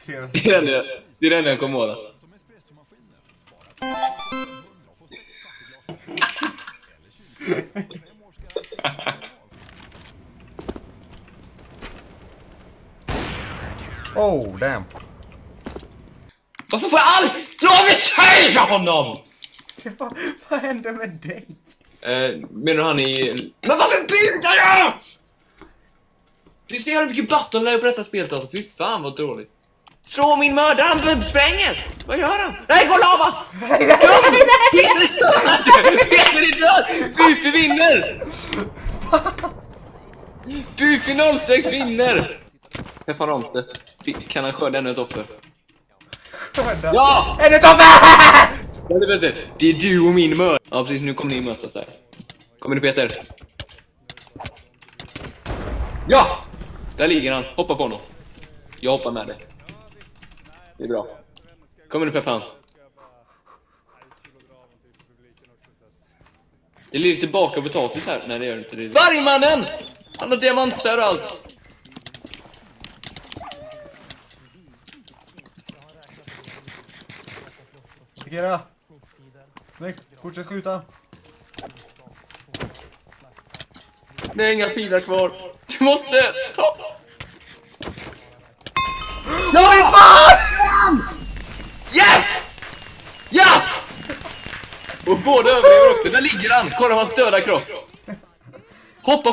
300 Det är enda jag- det är jag kommer ihåg. Oh, damn. Varför får jag all... Jag vill säga honom! vad, vad hände med dig? Eh, menar han i... Men varför bildar jag? Det är så jävla mycket buttonläge på detta spelet alltså. Fy fan vad dåligt. Slå min mördare, han bubbspränger! Vad gör han? Nej, gå lava! Dum! Peter är död! Peter är död! Buffy vinner! Buffy 06 vinner! Stefan Ramstedt, kan han skörda ännu ett offer? Ja! Är det Toffe? Vänta, vänta. Det är du och min mördare. Ja precis, nu kommer ni mötas där. Kommer du Peter? Ja! Där ligger han. Hoppa på honom. Jag hoppar med dig. Det är bra. Kommer du Peppan? Det är lite baka potatis här. Nej det gör det inte. Det. Vargmannen! Han har diamantsvärd och allt. Attackera. Snyggt. Fortsätt skjuta. Det är inga pilar kvar. Du måste ta... Och båda överlever också. Där ligger han. Kolla på hans döda kropp. Hoppa